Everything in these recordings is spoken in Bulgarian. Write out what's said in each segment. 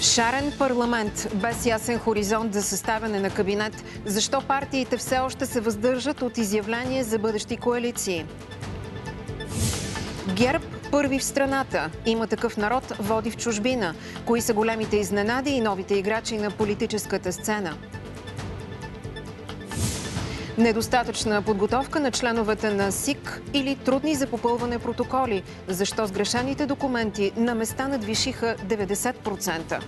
Шарен парламент без ясен хоризонт за съставяне на кабинет. Защо партиите все още се въздържат от изявление за бъдещи коалиции? ГЕРБ първи в страната. Има такъв народ, води в чужбина. Кои са големите изненади и новите играчи на политическата сцена? Недостатъчна подготовка на членовете на СИК или трудни за попълване протоколи. Защо сгрешените документи на места надвишиха 90%?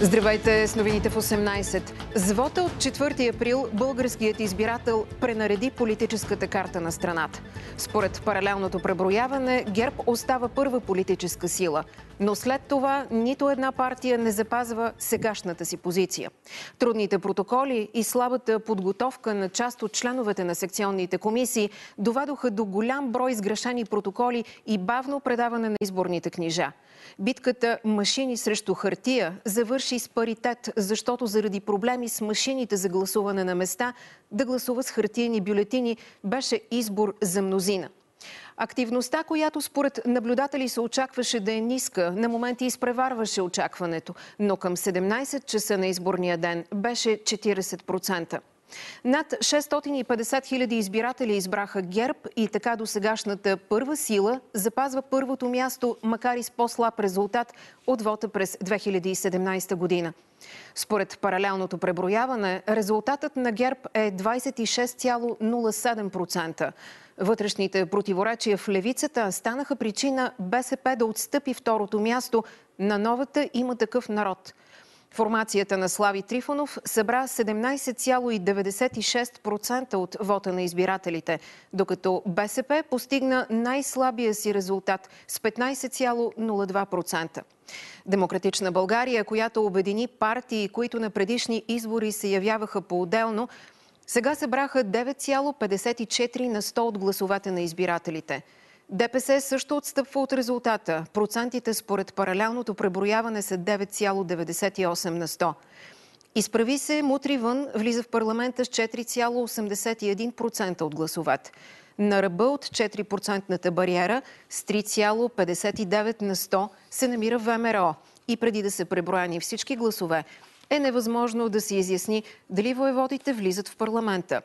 Здравейте с новините в 18. С вота от 4 април българският избирател пренареди политическата карта на страната. Според паралелното преброяване, ГЕРБ остава първа политическа сила. Но след това нито една партия не запазва сегашната си позиция. Трудните протоколи и слабата подготовка на част от членовете на секционните комисии доведоха до голям брой сгрешени протоколи и бавно предаване на изборните книжа. Битката машини срещу хартия завърши с паритет, защото заради проблеми с машините за гласуване на места да гласува с хартиени бюлетини беше избор за мнозина. Активността, която според наблюдатели се очакваше да е ниска, на моменти изпреварваше очакването, но към 17 часа на изборния ден беше 40%. Над 650 хиляди избиратели избраха ГЕРБ и така до сегашната първа сила запазва първото място, макар и с по-слаб резултат от вота през 2017 година. Според паралелното преброяване, резултатът на ГЕРБ е 26,07%. Вътрешните противоречия в левицата станаха причина БСП да отстъпи второто място на новата има такъв народ – Формацията на Слави Трифонов събра 17,96% от вота на избирателите, докато БСП постигна най-слабия си резултат с 15,02%. Демократична България, която обедини партии, които на предишни избори се явяваха по-отделно, сега събраха 9,54 на 100 от гласовете на избирателите – ДПС също отстъпва от резултата. Процентите според паралелното преброяване са 9,98 на 100. Изправи се, мутри вън, влиза в парламента с 4,81% от гласовете. На ръба от 4 бариера с 3,59 на 100 се намира ВМРО. И преди да са преброяни всички гласове, е невъзможно да се изясни дали воеводите влизат в парламента.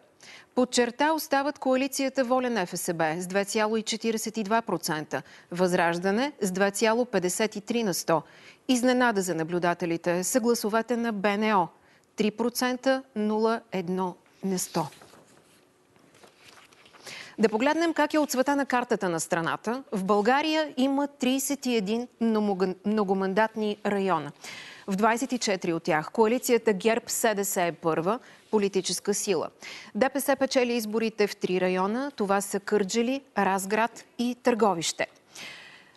Подчерта остават коалицията Волен ФСБ с 2,42%, Възраждане с 2,53 на 100. Изненада за наблюдателите са гласовете на БНО 3% 0,1 на 100. Да погледнем как е от цвета на картата на страната. В България има 31 многомандатни района. В 24 от тях коалицията ГЕРБ-СДС е първа политическа сила. ДПС печели изборите в три района. Това са Кърджели, Разград и Търговище.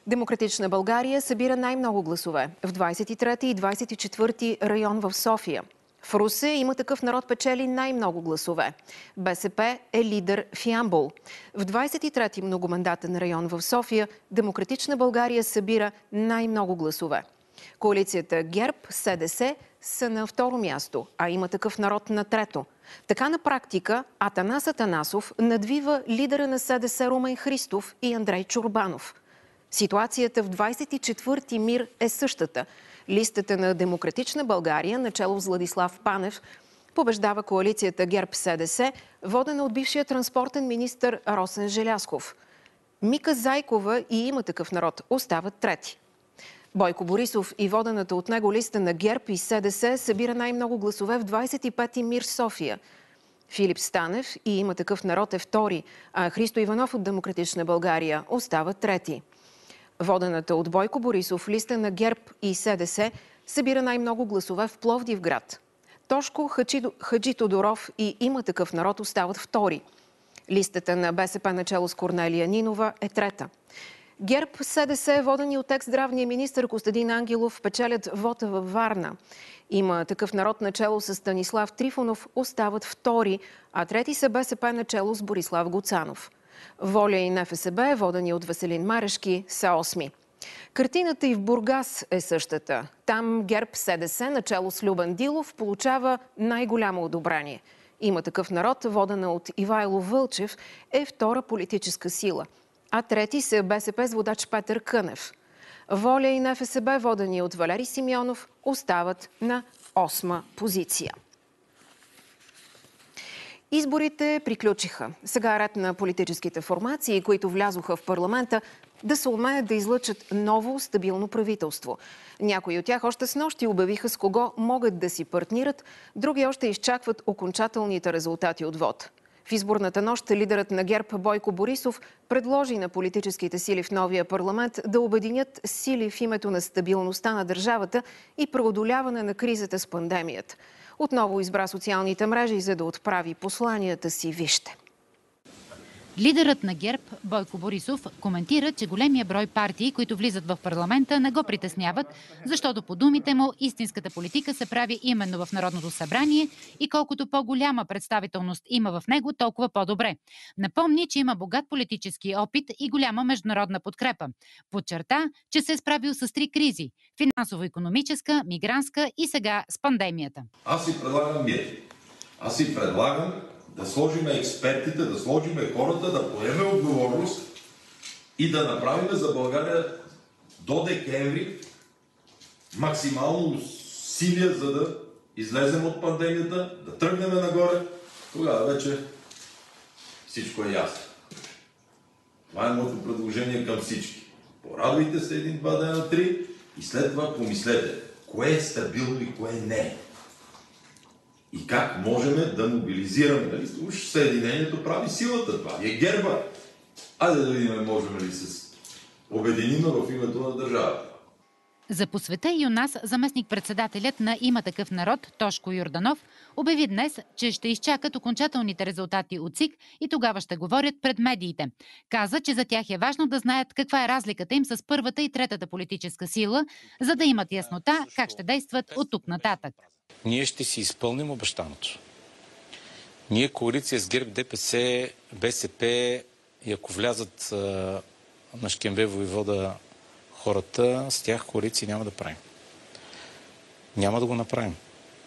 Демократична България събира най-много гласове в 23 и 24 район в София. В Русе има такъв народ печели най-много гласове. БСП е лидер в Ямбол. В 23-ти многомандатен район в София Демократична България събира най-много гласове. Коалицията ГЕРБ, СДС са на второ място, а има такъв народ на трето. Така на практика Атанас Атанасов надвива лидера на СДС Румен Христов и Андрей Чурбанов. Ситуацията в 24-ти мир е същата. Листата на Демократична България, начало с Владислав Панев, побеждава коалицията ГЕРБ-СДС, водена от бившия транспортен министр Росен Желясков. Мика Зайкова и има такъв народ остават трети. Бойко Борисов и водената от него листа на ГЕРБ и СДС събира най-много гласове в 25-ти Мир София. Филип Станев и има такъв народ е втори, а Христо Иванов от Демократична България остава трети. Водената от Бойко Борисов листа на ГЕРБ и СДС събира най-много гласове в Пловдив град. Тошко Хаджи Тодоров и има такъв народ остават втори. Листата на БСП начало с Корнелия Нинова е трета. ГЕРБ СДС, водени от екс-здравния министр Костадин Ангелов, печелят вота във Варна. Има такъв народ начало с Станислав Трифонов, остават втори, а трети са БСП начало с Борислав Гоцанов. Воля и НФСБ, водени от Веселин Марешки, са осми. Картината и в Бургас е същата. Там ГЕРБ СДС, начало с Любен Дилов, получава най-голямо одобрение. Има такъв народ, водена от Ивайло Вълчев, е втора политическа сила. А трети са БСП с водач Петър Кънев. Воля и НФСБ, водени от Валери Симеонов, остават на осма позиция. Изборите приключиха. Сега ред на политическите формации, които влязоха в парламента, да се умеят да излъчат ново стабилно правителство. Някои от тях още с нощи обявиха с кого могат да си партнират, други още изчакват окончателните резултати от вод. В изборната нощ лидерът на ГЕРБ Бойко Борисов предложи на политическите сили в новия парламент да обединят сили в името на стабилността на държавата и преодоляване на кризата с пандемията. Отново избра социалните мрежи, за да отправи посланията си. Вижте. Лидерът на ГЕРБ, Бойко Борисов, коментира, че големия брой партии, които влизат в парламента, не го притесняват, защото по думите му истинската политика се прави именно в Народното събрание и колкото по-голяма представителност има в него, толкова по-добре. Напомни, че има богат политически опит и голяма международна подкрепа. Подчерта, че се е справил с три кризи – финансово-економическа, мигрантска и сега с пандемията. Аз си предлагам мир. Аз си предлагам да сложим експертите, да сложим хората, да поеме отговорност и да направим за България до декември максимално усилия, за да излезем от пандемията, да тръгнем нагоре. Тогава вече всичко е ясно. Това е моето предложение към всички. Порадвайте се един, два дена, три и след това помислете, кое е стабилно и кое не е и как можем да мобилизираме. Нали? Уж Съединението прави силата. Това е герба. Айде да видим, можем ли се обединим в името на държавата. За посвета и у нас заместник-председателят на Има такъв народ Тошко Юрданов обяви днес, че ще изчакат окончателните резултати от СИК и тогава ще говорят пред медиите. Каза, че за тях е важно да знаят каква е разликата им с първата и третата политическа сила, за да имат яснота как ще действат от тук нататък ние ще си изпълним обещаното. Ние коалиция с ГЕРБ, ДПС, БСП и ако влязат а, на Шкембе воевода хората, с тях коалиции няма да правим. Няма да го направим.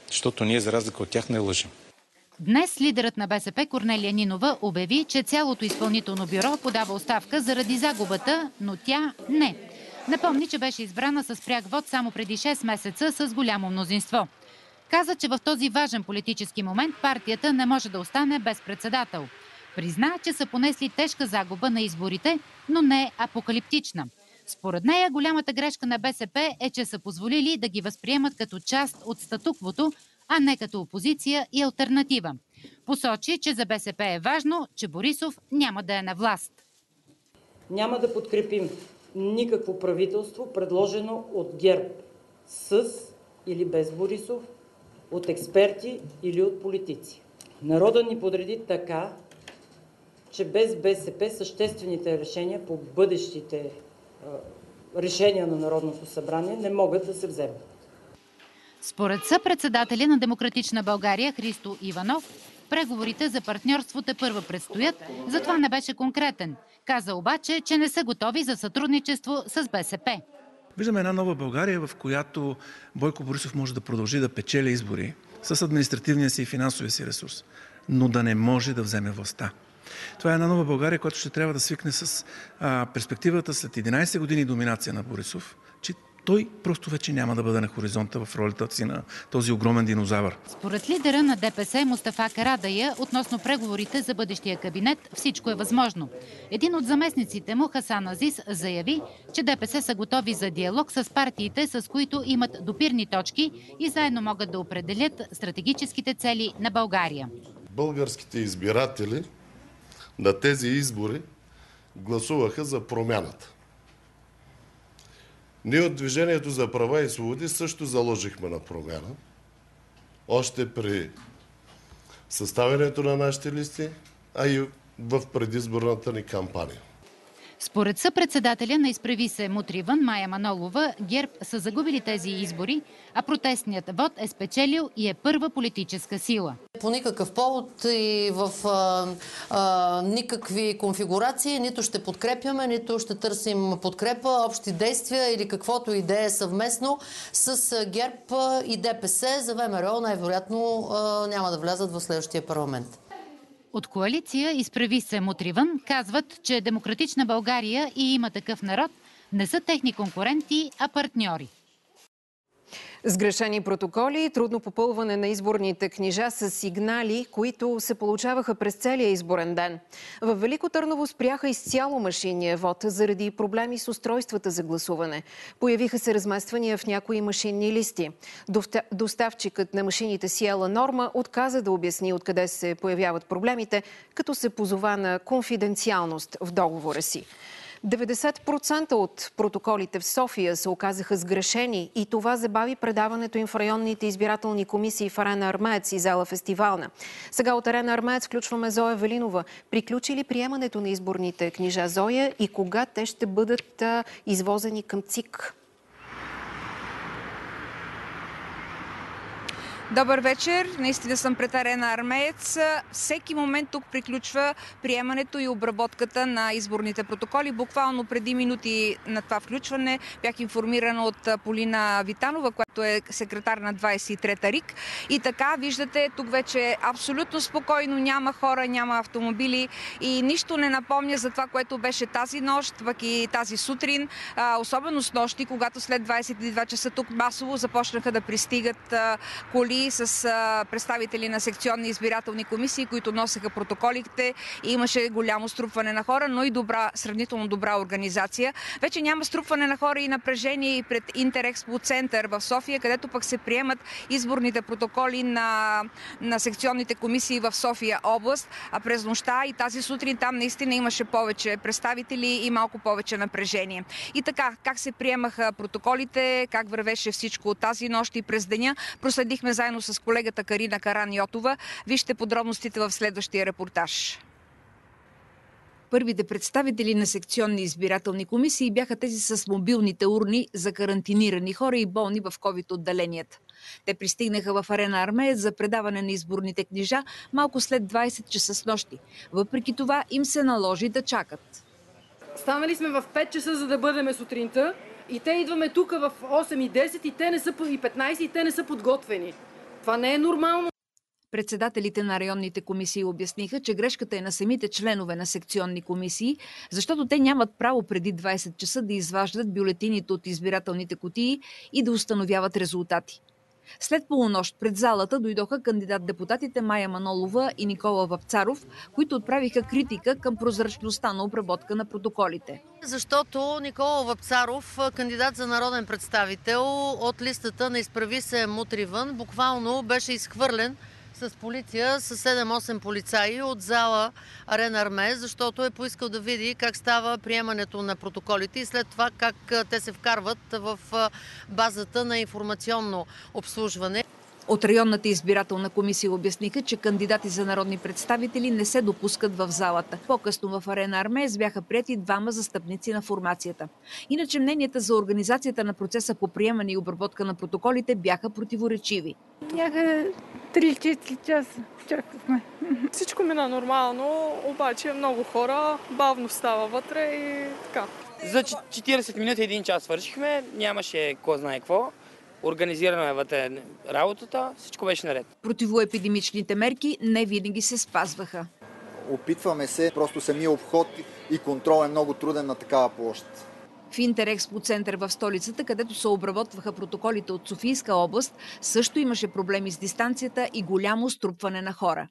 Защото ние, за разлика от тях, не лъжим. Днес лидерът на БСП Корнелия Нинова обяви, че цялото изпълнително бюро подава оставка заради загубата, но тя не. Напомни, че беше избрана с пряк вод само преди 6 месеца с голямо мнозинство. Каза, че в този важен политически момент партията не може да остане без председател. Призна, че са понесли тежка загуба на изборите, но не апокалиптична. Според нея голямата грешка на БСП е, че са позволили да ги възприемат като част от статуквото, а не като опозиция и альтернатива. Посочи, че за БСП е важно, че Борисов няма да е на власт. Няма да подкрепим никакво правителство, предложено от ГЕРБ с или без Борисов, от експерти или от политици. Народът ни подреди така, че без БСП съществените решения по бъдещите решения на Народното събрание не могат да се вземат. Според съпредседателя на Демократична България Христо Иванов, преговорите за партньорство те първа предстоят, затова не беше конкретен. Каза обаче, че не са готови за сътрудничество с БСП. Виждаме една нова България, в която Бойко Борисов може да продължи да печели избори с административния си и финансовия си ресурс, но да не може да вземе властта. Това е една нова България, която ще трябва да свикне с а, перспективата след 11 години доминация на Борисов, че той просто вече няма да бъде на хоризонта в ролята си на този огромен динозавър. Според лидера на ДПС Мустафа Карадая, относно преговорите за бъдещия кабинет, всичко е възможно. Един от заместниците му, Хасан Азис, заяви, че ДПС са готови за диалог с партиите, с които имат допирни точки и заедно могат да определят стратегическите цели на България. Българските избиратели на тези избори гласуваха за промяната. Ние от Движението за права и свободи също заложихме на промяна. Още при съставянето на нашите листи, а и в предизборната ни кампания. Според съпредседателя на изправи се Мутривън Майя Манолова, ГЕРБ са загубили тези избори, а протестният вод е спечелил и е първа политическа сила. По никакъв повод и в а, а, никакви конфигурации нито ще подкрепяме, нито ще търсим подкрепа, общи действия или каквото и да е съвместно с ГЕРБ и ДПС за ВМРО най-вероятно няма да влязат в следващия парламент. От коалиция Изправи се Мутривън казват, че Демократична България и има такъв народ не са техни конкуренти, а партньори. Сгрешени протоколи трудно попълване на изборните книжа с сигнали, които се получаваха през целия изборен ден. В Велико Търново спряха изцяло машинния вод заради проблеми с устройствата за гласуване. Появиха се размествания в някои машинни листи. Доставчикът на машините Сиела Норма отказа да обясни откъде се появяват проблемите, като се позова на конфиденциалност в договора си. 90% от протоколите в София се оказаха сгрешени и това забави предаването им в районните избирателни комисии в Арена Армеец и зала Фестивална. Сега от Арена Армеец включваме Зоя Велинова. Приключи ли приемането на изборните книжа Зоя и кога те ще бъдат извозени към ЦИК? Добър вечер. Наистина съм пред арена Армеец. Всеки момент тук приключва приемането и обработката на изборните протоколи. Буквално преди минути на това включване бях информирана от Полина Витанова, която е секретар на 23-та РИК. И така, виждате, тук вече е абсолютно спокойно, няма хора, няма автомобили и нищо не напомня за това, което беше тази нощ, пък и тази сутрин, особено с нощи, когато след 22 часа тук масово започнаха да пристигат коли с представители на секционни избирателни комисии, които носеха протоколите и имаше голямо струпване на хора, но и добра, сравнително добра организация. Вече няма струпване на хора и напрежение и пред Интерекспо център в София, където пък се приемат изборните протоколи на, на секционните комисии в София област, а през нощта и тази сутрин там наистина имаше повече представители и малко повече напрежение. И така, как се приемаха протоколите, как вървеше всичко от тази нощ и през деня, проследихме заедно заедно с колегата Карина Каран-Йотова. Вижте подробностите в следващия репортаж. Първите представители на секционни избирателни комисии бяха тези с мобилните урни за карантинирани хора и болни в COVID-отделенията. Те пристигнаха в арена Армея за предаване на изборните книжа малко след 20 часа с нощи. Въпреки това им се наложи да чакат. Станали сме в 5 часа, за да бъдем сутринта и те идваме тук в 8 и 10 и те не са и 15 и те не са подготвени. Това не е нормално. Председателите на районните комисии обясниха, че грешката е на самите членове на секционни комисии, защото те нямат право преди 20 часа да изваждат бюлетините от избирателните кутии и да установяват резултати. След полунощ пред залата дойдоха кандидат-депутатите Майя Манолова и Никола Вапцаров, които отправиха критика към прозрачността на обработка на протоколите. Защото Никола Вапцаров, кандидат за народен представител от листата на Изправи се Мутривън, буквално беше изхвърлен с полиция, с 7-8 полицаи от зала Арена Арме, защото е поискал да види как става приемането на протоколите и след това как те се вкарват в базата на информационно обслужване. От районната избирателна комисия обясниха, че кандидати за народни представители не се допускат в залата. По-късно в Арена Армеец бяха прияти двама застъпници на формацията. Иначе мненията за организацията на процеса по приемане и обработка на протоколите бяха противоречиви. Някъде 3-4 часа чакахме. Всичко мина нормално, обаче много хора, бавно става вътре и така. За 40 минути, един час свършихме, нямаше кой знае какво. Организирана е вътре работата, всичко беше наред. Противоепидемичните мерки не винаги се спазваха. Опитваме се, просто самия обход и контрол е много труден на такава площ. В Интерекспо център в столицата, където се обработваха протоколите от Софийска област, също имаше проблеми с дистанцията и голямо струпване на хора.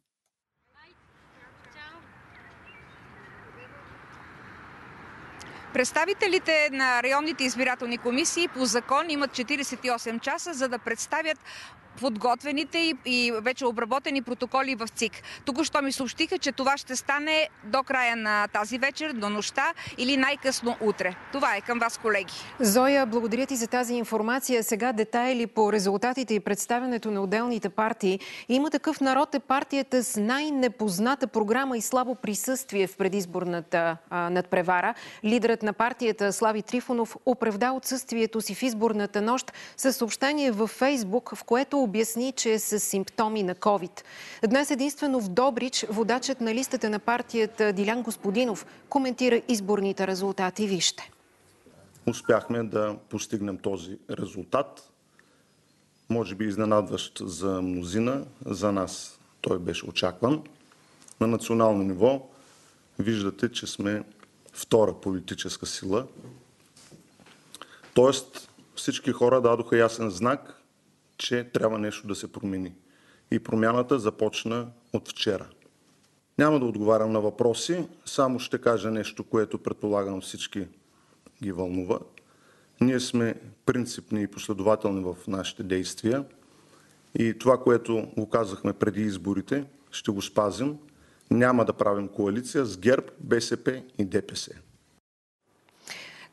Представителите на районните избирателни комисии по закон имат 48 часа, за да представят подготвените и, и вече обработени протоколи в ЦИК. Тук що ми съобщиха, че това ще стане до края на тази вечер, до нощта или най-късно утре. Това е към вас, колеги. Зоя, благодаря ти за тази информация. Сега детайли по резултатите и представянето на отделните партии. Има такъв народ е партията с най-непозната програма и слабо присъствие в предизборната а, надпревара. Лидерът на партията Слави Трифонов оправда отсъствието си в изборната нощ със съобщение във Фейсбук, в което обясни, че е с симптоми на COVID. Днес единствено в Добрич водачът на листата на партията Дилян Господинов коментира изборните резултати. Вижте. Успяхме да постигнем този резултат. Може би изненадващ за мнозина, за нас той беше очакван. На национално ниво виждате, че сме втора политическа сила. Тоест всички хора дадоха ясен знак, че трябва нещо да се промени. И промяната започна от вчера. Няма да отговарям на въпроси, само ще кажа нещо, което предполагам всички ги вълнува. Ние сме принципни и последователни в нашите действия и това, което го казахме преди изборите, ще го спазим. Няма да правим коалиция с ГЕРБ, БСП и ДПС.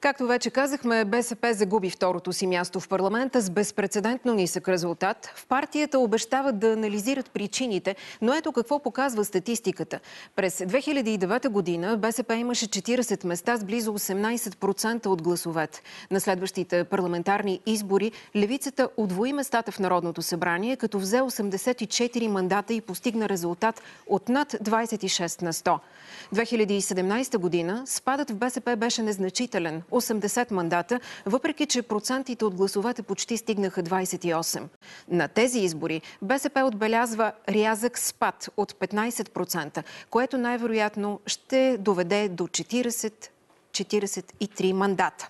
Както вече казахме, БСП загуби второто си място в парламента с безпредседентно нисък резултат. В партията обещават да анализират причините, но ето какво показва статистиката. През 2009 година БСП имаше 40 места с близо 18% от гласовете. На следващите парламентарни избори левицата удвои местата в Народното събрание, като взе 84 мандата и постигна резултат от над 26 на 100. 2017 година спадът в БСП беше незначителен 80 мандата, въпреки че процентите от гласовете почти стигнаха 28. На тези избори БСП отбелязва рязък спад от 15%, което най-вероятно ще доведе до 40-43 мандата.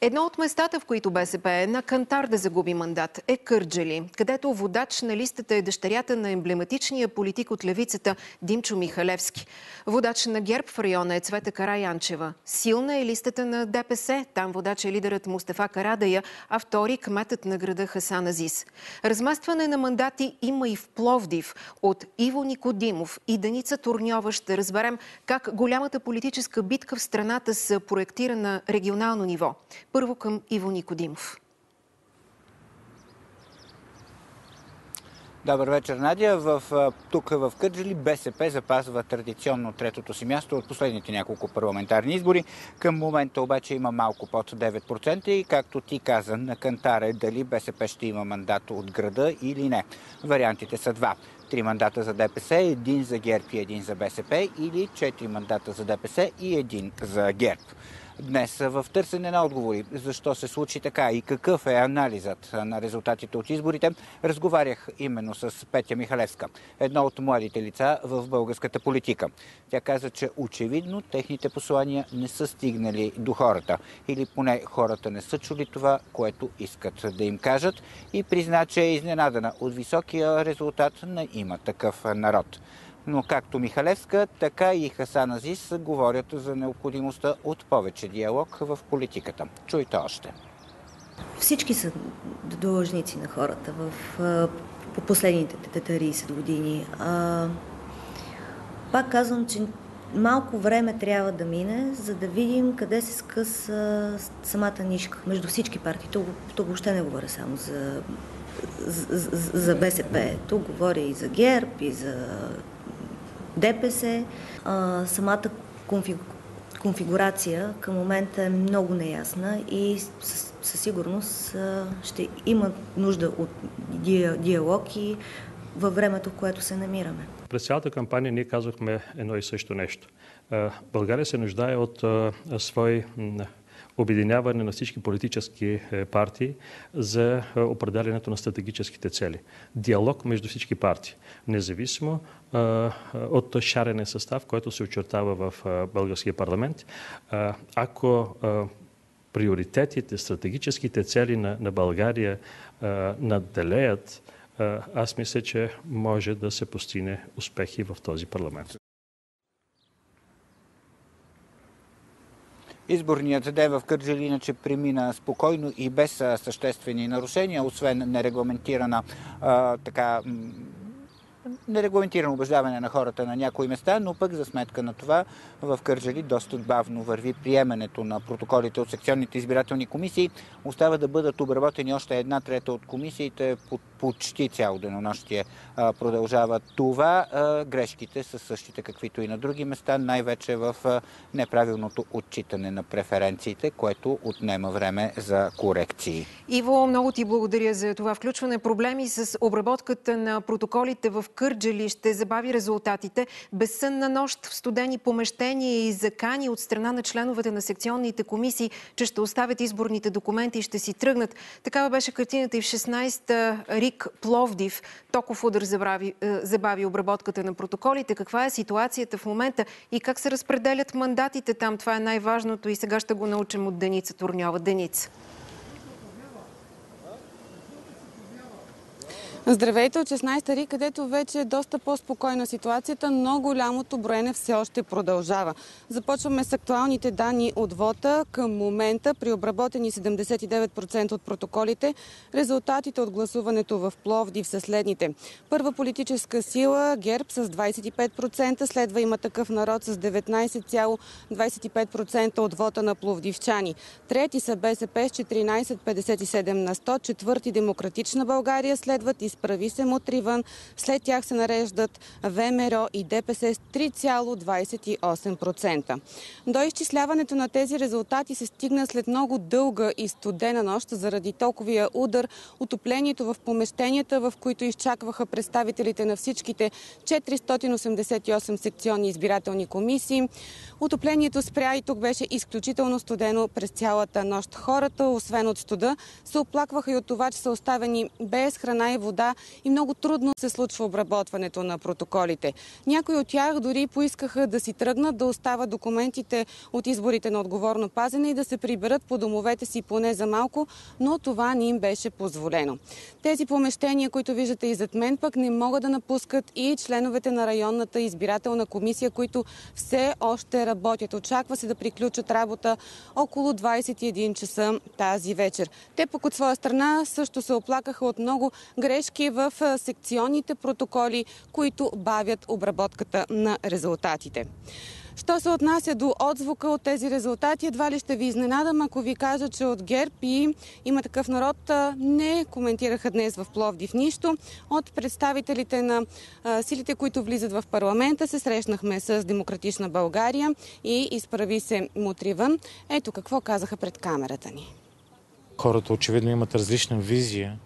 Едно от местата, в които БСП е на Кантар да загуби мандат, е Кърджали, където водач на листата е дъщерята на емблематичния политик от левицата Димчо Михалевски. Водач на ГЕРБ в района е Цвета Караянчева. Силна е листата на ДПС. Там водач е лидерът Мустафа Карадая, а втори кметът на града Хасан Азис. Разместване на мандати има и в Пловдив. От Иво Никодимов и Даница Турньова ще разберем как голямата политическа битка в страната се проектира на регионално ниво. Първо към Иво Никодимов. Добър вечер, Надя. В, тук в Кърджали БСП запазва традиционно третото си място от последните няколко парламентарни избори. Към момента обаче има малко под 9% и както ти каза на Кантара е дали БСП ще има мандат от града или не. Вариантите са два. Три мандата за ДПС, един за ГЕРБ и един за БСП или четири мандата за ДПС и един за ГЕРБ днес в търсене на отговори. Защо се случи така и какъв е анализът на резултатите от изборите, разговарях именно с Петя Михалевска, едно от младите лица в българската политика. Тя каза, че очевидно техните послания не са стигнали до хората или поне хората не са чули това, което искат да им кажат и призна, че е изненадана от високия резултат на има такъв народ но както Михалевска, така и Хасан Азис говорят за необходимостта от повече диалог в политиката. Чуйте още. Всички са длъжници на хората в, по последните 30 години. А, пак казвам, че малко време трябва да мине, за да видим къде се скъса самата нишка между всички партии. Тук, тук въобще не говоря само за, за, за БСП. Тук говоря и за ГЕРБ, и за ДПС. А, самата конфиг... конфигурация към момента е много неясна и със, със сигурност а, ще има нужда от диалог и във времето, в което се намираме. През цялата кампания ние казахме едно и също нещо. България се нуждае от свой обединяване на всички политически е, партии за е, определенето на стратегическите цели. Диалог между всички партии, независимо е, от шарения състав, който се очертава в българския парламент. Ако приоритетите, стратегическите цели на България надделеят, аз мисля, че може да се постигне успехи в този парламент. Изборният ден в Кърджали иначе премина спокойно и без съществени нарушения, освен нерегламентирана а, така нерегламентирано убеждаване на хората на някои места, но пък за сметка на това в Кърджали доста бавно върви приемането на протоколите от секционните избирателни комисии. Остава да бъдат обработени още една трета от комисиите. Почти цяло денонощие продължава това. Грешките са същите, каквито и на други места, най-вече в неправилното отчитане на преференциите, което отнема време за корекции. Иво, много ти благодаря за това включване. Проблеми с обработката на протоколите в Кърджали ще забави резултатите. Безсънна нощ в студени помещения и закани от страна на членовете на секционните комисии, че ще оставят изборните документи и ще си тръгнат. Такава беше картината и в 16-та РИК Пловдив. Токов удар забави, забави обработката на протоколите. Каква е ситуацията в момента и как се разпределят мандатите там? Това е най-важното и сега ще го научим от Деница Турньова. Деница. Здравейте от 16 ри, където вече е доста по-спокойна ситуацията, но голямото броене все още продължава. Започваме с актуалните данни от вота. Към момента при обработени 79% от протоколите, резултатите от гласуването в Пловдив са следните. Първа политическа сила ГЕРБ с 25%, следва има такъв народ с 19,25% от вота на пловдивчани. Трети са БСП с 14,57 на 100, четвърти Демократична България, следват и изправи се Мутривън. След тях се нареждат ВМРО и ДПС с 3,28%. До изчисляването на тези резултати се стигна след много дълга и студена нощ заради толковия удар, отоплението в помещенията, в които изчакваха представителите на всичките 488 секционни избирателни комисии. Отоплението спря и тук беше изключително студено през цялата нощ. Хората, освен от студа, се оплакваха и от това, че са оставени без храна и вода и много трудно се случва обработването на протоколите. Някои от тях дори поискаха да си тръгнат, да остават документите от изборите на отговорно пазене и да се приберат по домовете си поне за малко, но това не им беше позволено. Тези помещения, които виждате и зад мен, пък не могат да напускат и членовете на районната избирателна комисия, които все още работят. Очаква се да приключат работа около 21 часа тази вечер. Те пък от своя страна също се оплакаха от много грешки в секционните протоколи, които бавят обработката на резултатите. Що се отнася до отзвука от тези резултати, едва ли ще ви изненадам, ако ви кажа, че от ГЕРБ и има такъв народ не коментираха днес в Пловдив нищо. От представителите на силите, които влизат в парламента, се срещнахме с Демократична България и изправи се Мутривън. Ето какво казаха пред камерата ни. Хората очевидно имат различна визия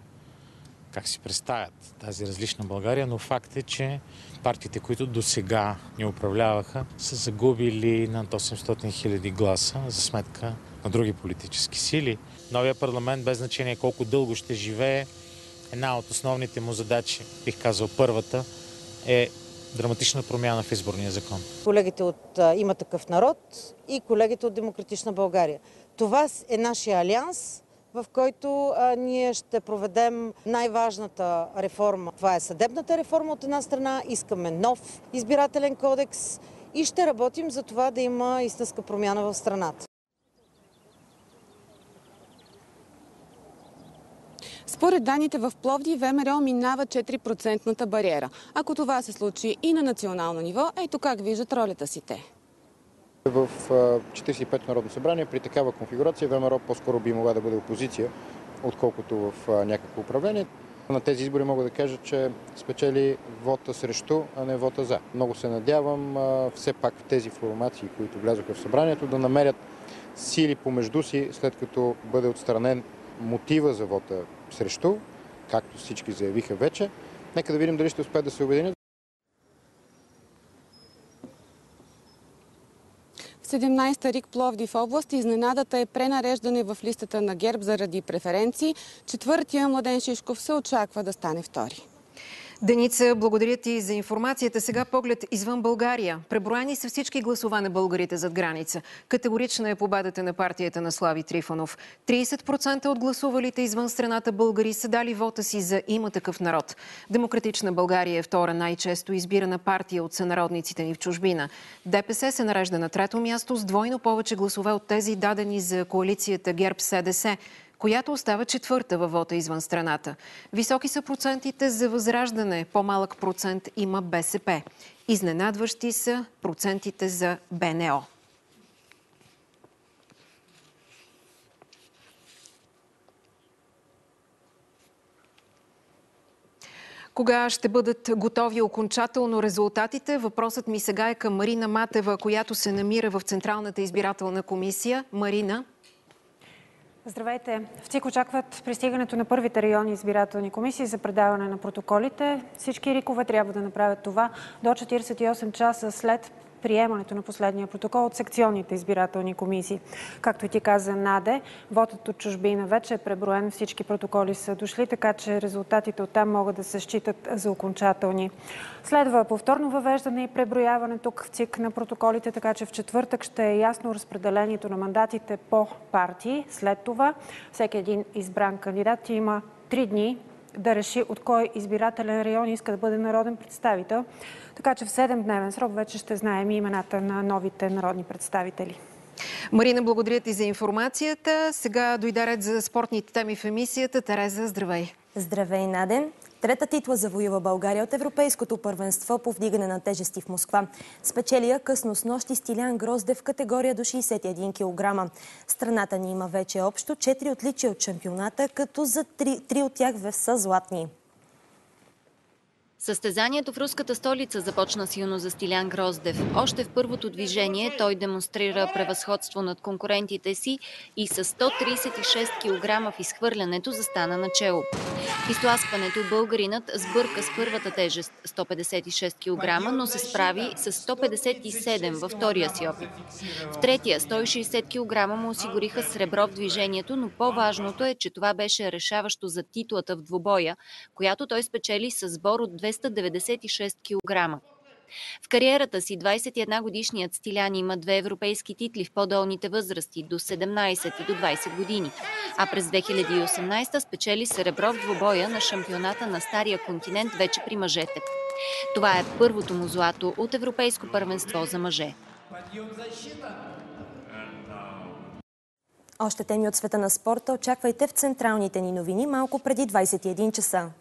как си представят тази различна България, но факт е, че партиите, които до сега ни управляваха, са загубили над 800 хиляди гласа за сметка на други политически сили. Новия парламент, без значение колко дълго ще живее, една от основните му задачи, бих казал първата, е драматична промяна в изборния закон. Колегите от Има такъв народ и колегите от Демократична България. Това е нашия алианс, в който а, ние ще проведем най-важната реформа. Това е съдебната реформа от една страна. Искаме нов избирателен кодекс и ще работим за това да има истинска промяна в страната. Според данните в Пловди, ВМРО минава 4 бариера. Ако това се случи и на национално ниво, ето как виждат ролята си те. В 45 Народно събрание при такава конфигурация ВМРО по-скоро би могла да бъде опозиция, отколкото в някакво управление. На тези избори мога да кажа, че спечели вота срещу, а не вота за. Много се надявам все пак тези формации, които влязоха в събранието, да намерят сили помежду си, след като бъде отстранен мотива за вота срещу, както всички заявиха вече. Нека да видим дали ще успеят да се обединят. 17-та РИК Пловдив област изненадата е пренареждане в листата на ГЕРБ заради преференции. Четвъртия Младен Шишков се очаква да стане втори. Деница, благодаря ти за информацията. Сега поглед извън България. Преброени са всички гласова на българите зад граница. Категорична е победата на партията на Слави Трифонов. 30% от гласувалите извън страната българи са дали вота си за има такъв народ. Демократична България е втора най-често избирана партия от сънародниците ни в чужбина. ДПС се нарежда на трето място с двойно повече гласове от тези дадени за коалицията ГЕРБ-СДС която остава четвърта във вота извън страната. Високи са процентите за възраждане, по-малък процент има БСП. Изненадващи са процентите за БНО. Кога ще бъдат готови окончателно резултатите? Въпросът ми сега е към Марина Матева, която се намира в Централната избирателна комисия. Марина. Здравейте! В ЦИК очакват пристигането на първите районни избирателни комисии за предаване на протоколите. Всички рикове трябва да направят това до 48 часа след приемането на последния протокол от секционните избирателни комисии. Както ти каза, Наде, вотът от чужбина вече е преброен, всички протоколи са дошли, така че резултатите от там могат да се считат за окончателни. Следва повторно въвеждане и преброяване тук в ЦИК на протоколите, така че в четвъртък ще е ясно разпределението на мандатите по партии. След това всеки един избран кандидат има три дни да реши от кой избирателен район иска да бъде народен представител. Така че в 7-дневен срок вече ще знаем и имената на новите народни представители. Марина, благодаря ти за информацията. Сега дойде ред за спортните теми в емисията. Тереза, здравей! Здравей, Наден! Трета титла завоюва България от Европейското първенство по вдигане на тежести в Москва. Спечелия късно с нощи Стилян Грозде в категория до 61 кг. Страната ни има вече общо 4 отличия от шампионата, като за 3, 3 от тях са златни. Състезанието в руската столица започна силно за Стилян Гроздев. Още в първото движение той демонстрира превъзходство над конкурентите си и с 136 кг в изхвърлянето застана начело. В изтласкването българинът сбърка с първата тежест 156 кг, но се справи с 157 във втория си опит. В третия 160 кг му осигуриха сребро в движението, но по-важното е, че това беше решаващо за титлата в двубоя, която той спечели с сбор от 200 296 кг. В кариерата си 21-годишният Стилян има две европейски титли в по-долните възрасти до 17 и до 20 години, а през 2018 спечели сребро в двобоя на шампионата на Стария континент вече при мъжете. Това е първото му злато от Европейско първенство за мъже. Още теми от света на спорта очаквайте в централните ни новини малко преди 21 часа.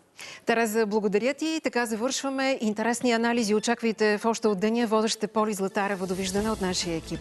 Тереза, благодаря ти. Така завършваме. Интересни анализи очаквайте в още от деня. Водеща Поли Златарева. Довиждане от нашия екип.